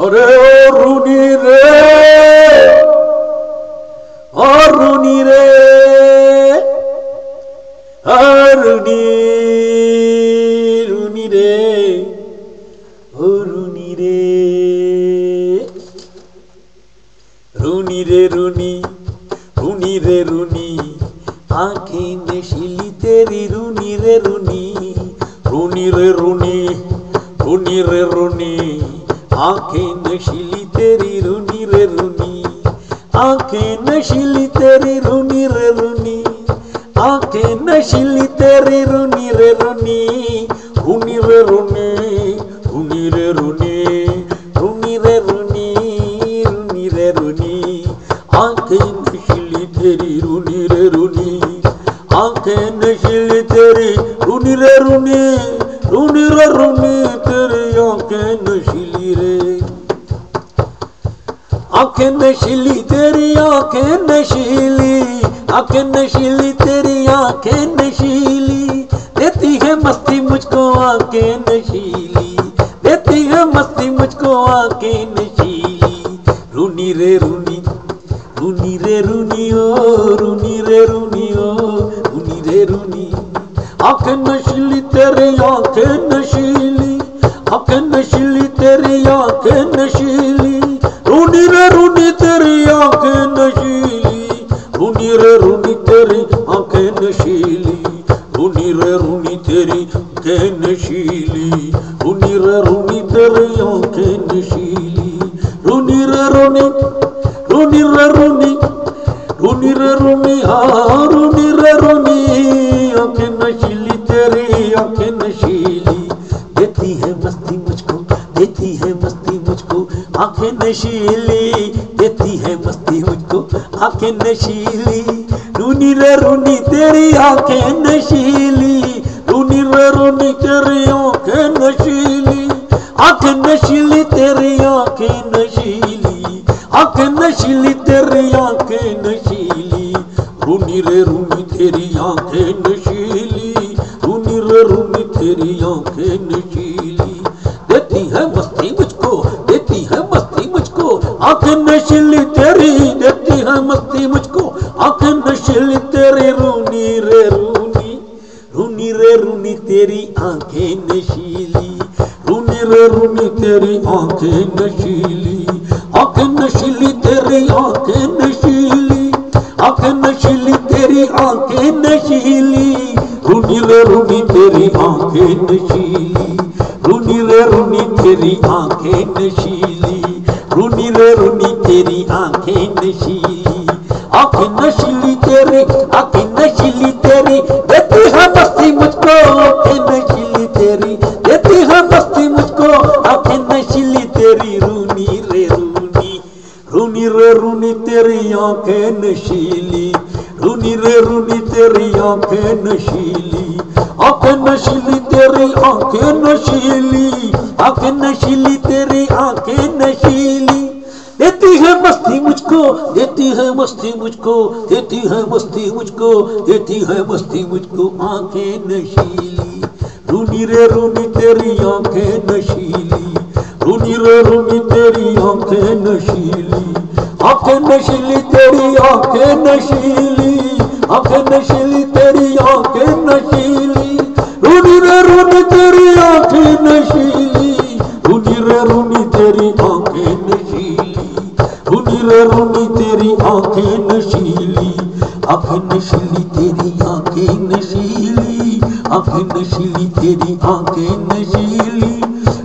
অরে অরুণি রে অরুণি রে অরুণি রুণি রে অরুণি রে রুণি রে রুণি রুণি রে রুণি আঁকি মেশিলি তেরি রুণি রে রুণি রুণি রে রুণি রুণি রে রুণী आंखें नशीली तेरी रूनी रे रूनी आंखें नशीली तेरी रूनी रे रूनी आंखें नशीली तेरी रूनी रे रूनी रूनी रे रूनी रूनी रे रूनी रूनी रे रूनी रूनी रे रूनी आंखें नशीली तेरी रूनी रे रूनी आंखें नशीली तेरी रूनी रे रूनी रूनी रे रूनी तेरी आँखें नशीली रे। आँखें नशीली, तेरी आँखें नशीली। आँखें नशीली, तेरी आँखें नशीली। देती है मस्ती मुझको आँखें नशीली। देती है मस्ती मुझको आँखें नशीली। रूनी रे रूनी रूनी रे रूनी ओ, रूनी रे रूनी ओ, रूनी रे रूनी। Hak neşili derya neşili Hak neşili derya neşili Runi re runi derya neşili Runi re runi derya neşili Runi re runi derya neşili Runi re runi derya neşili Runi re runi Runi re runi. Runi re runi ha Runi re runi. नशीली, देती है मस्ती मुझको आँखें नशीली। रूनी रे रूनी, तेरी आँखें नशीली। रूनी रे रूनी, तेरी आँखें नशीली। आँखें नशीली, तेरी आँखें नशीली। आँखें नशीली, तेरी आँखें नशीली। रूनी रे रूनी, तेरी आँखें नशीली। रूनी रे रूनी, तेरी आँखें नशीली। आँखें नशीली तेरी देती है मस्ती मुझको। आँखें नशीली तेरी रूनी रे रूनी रूनी रे रूनी तेरी आँखें नशीली रूनी रे रूनी तेरी आँखें नशीली आँखें नशीली तेरी आँखें नशीली आँखें नशीली तेरी आँखें नशीली रूनी रे रूनी तेरी आँखें नशीली रूनी रे रूनी तेरी आँखें नशीली रूनी रे तेरी आँखें नशीली आँखें नशीली तेरी, आँखें नशीली तेरी, देती है मस्ती मुझको, आँखें नशीली तेरी, देती है मस्ती मुझको, आँखें नशीली तेरी, रूनी रे रूनी रूनी रे रूनी तेरी आँखें नशीली, रूनी रे रूनी तेरी आँखें नशीली आँखें नशीली तेरी, आँखें नशीली आँखें नशीली है मस्ती मुझको, देती है मस्ती मुझको, देती है मस्ती मुझको, आँखें नशीली। रूनी रे, रूनी तेरी आँखें नशीली। रूनी रे, रूनी तेरी आँखें नशीली। आँखें नशीली तेरी आँखें नशीली। आँखें नशीली तेरी आँखें नशीली। रूनी रे, रूनी तेरी आँखें नशीली। रूनी रे, रूनी तेरी आँखें नशीली। রুনি তেরি আঁখে নশিলি আঁখে নশিলি তেরি আঁখে নশিলি আঁখে নশিলি তেরি আঁখে নশিলি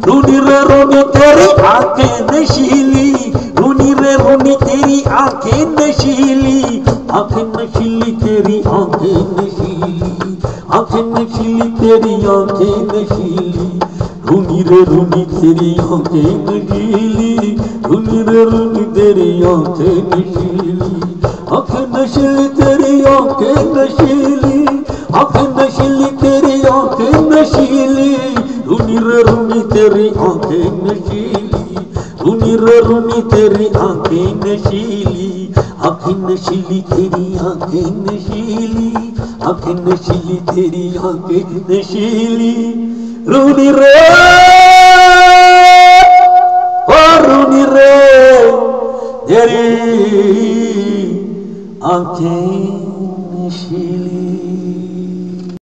রুনি রে রুনি তেরি আঁখে নশিলি রুনি রে রুনি তেরি আঁখে নশিলি আঁখে নশিলি তেরি আঁখে নশিলি আঁখে নশিলি তেরি আঁখে নশিলি রে রুমি তেরি আঁখে গিলি রুমি রে রুমি তেরি আঁখে গিলি আঁখে নশিলি তেরি আঁখে নশিলি আঁখে নশিলি তেরি আঁখে নশিলি রুমি রে রুমি তেরি আঁখে নশিলি রুমি রে রুমি তেরি আঁখে নশিলি আঁখে নশিলি তেরি আঁখে নশিলি আঁখে নশিলি তেরি আঁখে নশিলি Runi re Oh Rudi re Jadi Aku cintai